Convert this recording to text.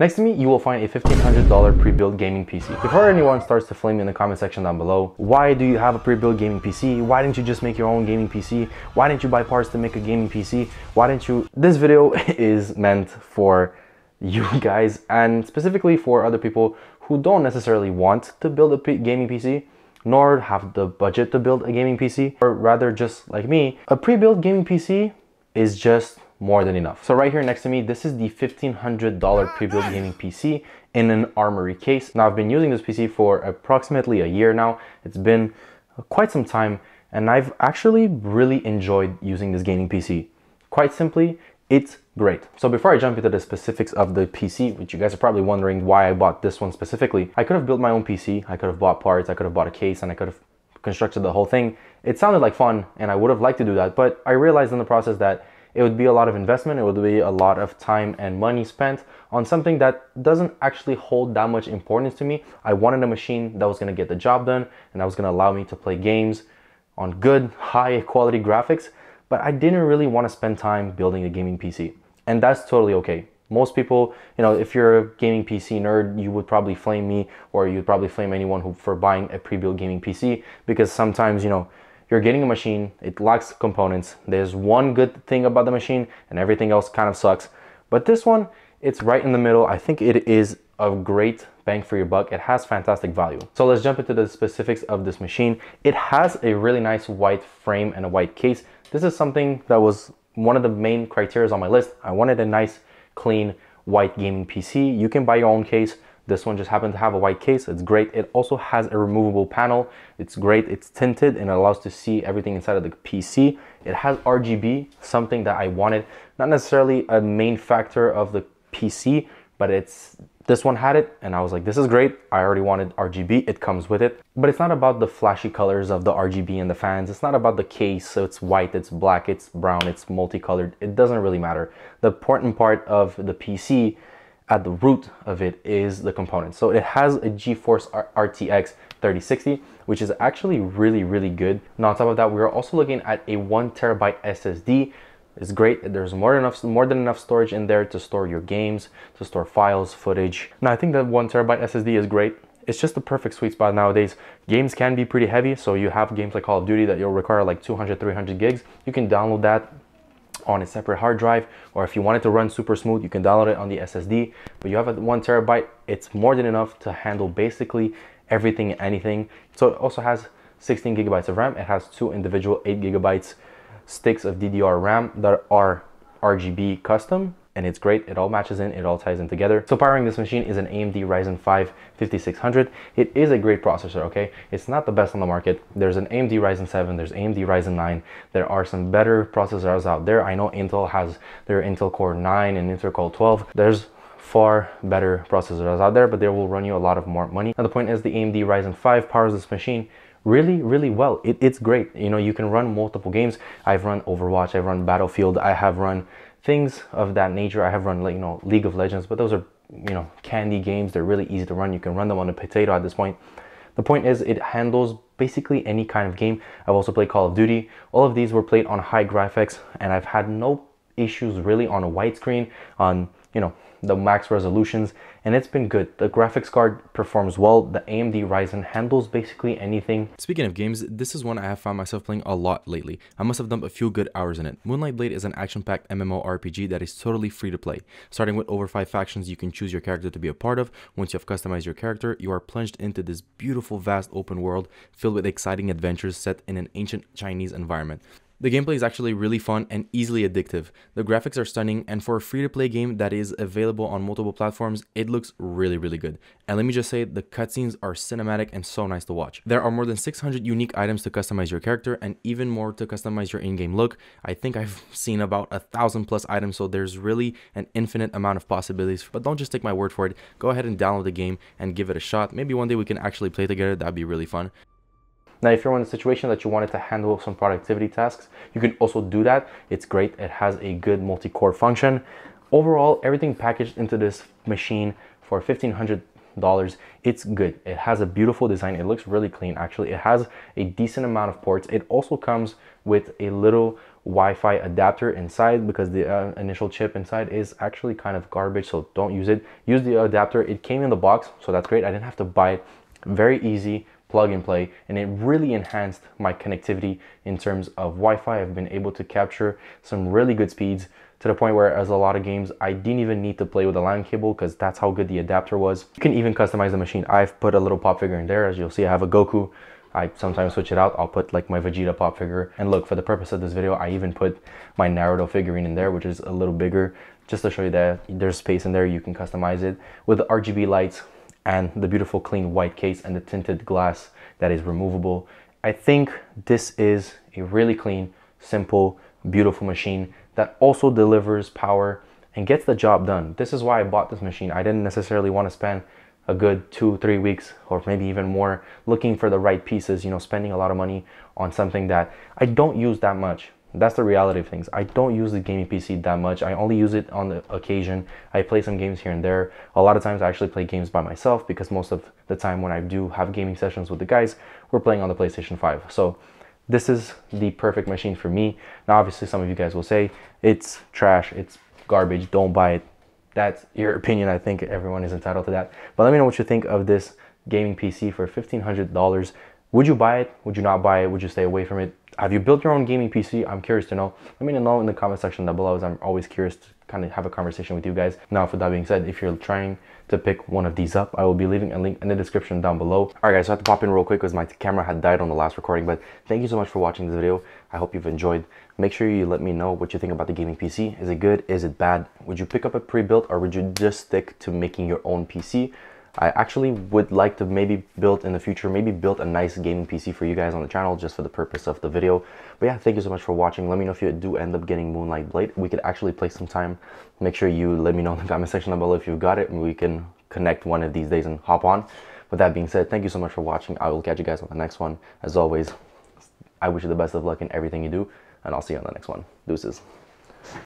Next to me, you will find a $1,500 pre-built gaming PC. Before anyone starts to flame me in the comment section down below, why do you have a pre-built gaming PC? Why didn't you just make your own gaming PC? Why didn't you buy parts to make a gaming PC? Why didn't you? This video is meant for you guys and specifically for other people who don't necessarily want to build a gaming PC nor have the budget to build a gaming PC or rather just like me, a pre-built gaming PC is just more than enough. So right here next to me, this is the $1,500 pre-built gaming PC in an armory case. Now I've been using this PC for approximately a year now. It's been quite some time and I've actually really enjoyed using this gaming PC. Quite simply, it's great. So before I jump into the specifics of the PC, which you guys are probably wondering why I bought this one specifically, I could have built my own PC, I could have bought parts, I could have bought a case, and I could have constructed the whole thing. It sounded like fun, and I would have liked to do that, but I realized in the process that it would be a lot of investment, it would be a lot of time and money spent on something that doesn't actually hold that much importance to me. I wanted a machine that was gonna get the job done and that was gonna allow me to play games on good, high quality graphics, but I didn't really wanna spend time building a gaming PC. And that's totally okay. Most people, you know, if you're a gaming PC nerd, you would probably flame me or you'd probably flame anyone who for buying a pre-built gaming PC because sometimes, you know, you're getting a machine, it lacks components. There's one good thing about the machine and everything else kind of sucks. But this one, it's right in the middle. I think it is a great bang for your buck. It has fantastic value. So let's jump into the specifics of this machine. It has a really nice white frame and a white case. This is something that was one of the main criteria on my list. I wanted a nice, clean, white gaming PC. You can buy your own case. This one just happened to have a white case. It's great. It also has a removable panel. It's great. It's tinted and it allows to see everything inside of the PC. It has RGB, something that I wanted. Not necessarily a main factor of the PC, but it's this one had it and I was like, this is great. I already wanted RGB, it comes with it. But it's not about the flashy colors of the RGB and the fans. It's not about the case, so it's white, it's black, it's brown, it's multicolored. It doesn't really matter. The important part of the PC at the root of it is the component. So it has a GeForce RTX 3060, which is actually really, really good. Now on top of that, we're also looking at a one terabyte SSD. It's great. There's more than enough, more than enough storage in there to store your games, to store files, footage. Now I think that one terabyte SSD is great. It's just the perfect sweet spot nowadays. Games can be pretty heavy, so you have games like Call of Duty that you'll require like 200, 300 gigs. You can download that on a separate hard drive or if you want it to run super smooth you can download it on the SSD but you have a one terabyte it's more than enough to handle basically everything and anything. So it also has 16 gigabytes of RAM. It has two individual 8 gigabytes sticks of DDR RAM that are RGB custom and it's great. It all matches in, it all ties in together. So powering this machine is an AMD Ryzen 5 5600. It is a great processor, okay? It's not the best on the market. There's an AMD Ryzen 7, there's AMD Ryzen 9. There are some better processors out there. I know Intel has their Intel Core 9 and Intel Core 12. There's far better processors out there, but they will run you a lot of more money. And the point is the AMD Ryzen 5 powers this machine really really well it, it's great you know you can run multiple games i've run overwatch i've run battlefield i have run things of that nature. I have run like you know League of Legends, but those are you know candy games. They're really easy to run. You can run them on a potato at this point. The point is it handles basically any kind of game. I've also played Call of Duty. All of these were played on high graphics and I've had no issues really on a widescreen on you know the max resolutions and it's been good. The graphics card performs well. The AMD Ryzen handles basically anything. Speaking of games, this is one I have found myself playing a lot lately. I must have dumped a few good hours in it. Moonlight Blade is an action-packed MMORPG that is totally free to play. Starting with over 5 factions you can choose your character to be a part of. Once you have customized your character, you are plunged into this beautiful vast open world filled with exciting adventures set in an ancient Chinese environment. The gameplay is actually really fun and easily addictive. The graphics are stunning and for a free-to-play game that is available on multiple platforms, it looks really really good. And let me just say, the cutscenes are cinematic and so nice to watch. There are more than 600 unique items to customize your character and even more to customize your in-game look. I think I've seen about a thousand plus items so there's really an infinite amount of possibilities. But don't just take my word for it, go ahead and download the game and give it a shot. Maybe one day we can actually play together, that'd be really fun. Now, if you're in a situation that you wanted to handle some productivity tasks, you can also do that. It's great. It has a good multi-core function. Overall, everything packaged into this machine for $1,500, it's good. It has a beautiful design. It looks really clean, actually. It has a decent amount of ports. It also comes with a little Wi-Fi adapter inside because the uh, initial chip inside is actually kind of garbage so don't use it use the adapter it came in the box so that's great I didn't have to buy it very easy plug and play and it really enhanced my connectivity in terms of Wi-Fi I've been able to capture some really good speeds to the point where as a lot of games I didn't even need to play with a LAN cable because that's how good the adapter was you can even customize the machine I've put a little pop figure in there as you'll see I have a Goku I sometimes switch it out. I'll put like my Vegeta pop figure. And look, for the purpose of this video, I even put my Naruto figurine in there, which is a little bigger, just to show you that there's space in there. You can customize it with RGB lights and the beautiful clean white case and the tinted glass that is removable. I think this is a really clean, simple, beautiful machine that also delivers power and gets the job done. This is why I bought this machine. I didn't necessarily want to spend a good two, three weeks, or maybe even more, looking for the right pieces, you know, spending a lot of money on something that I don't use that much. That's the reality of things. I don't use the gaming PC that much. I only use it on the occasion. I play some games here and there. A lot of times I actually play games by myself because most of the time when I do have gaming sessions with the guys, we're playing on the PlayStation 5. So this is the perfect machine for me. Now, obviously some of you guys will say it's trash, it's garbage, don't buy it that's your opinion. I think everyone is entitled to that. But let me know what you think of this gaming PC for $1,500. Would you buy it? Would you not buy it? Would you stay away from it? Have you built your own gaming PC? I'm curious to know. Let me know in the comment section down below as I'm always curious to kind of have a conversation with you guys. Now, for that being said, if you're trying to pick one of these up, I will be leaving a link in the description down below. All right, guys, so I have to pop in real quick because my camera had died on the last recording, but thank you so much for watching this video. I hope you've enjoyed. Make sure you let me know what you think about the gaming PC. Is it good? Is it bad? Would you pick up a pre-built or would you just stick to making your own PC? I actually would like to maybe build in the future, maybe build a nice gaming PC for you guys on the channel just for the purpose of the video. But yeah, thank you so much for watching. Let me know if you do end up getting Moonlight Blade. We could actually play some time. Make sure you let me know in the comment section below if you've got it and we can connect one of these days and hop on. With that being said, thank you so much for watching. I will catch you guys on the next one. As always, I wish you the best of luck in everything you do and I'll see you on the next one. Deuces.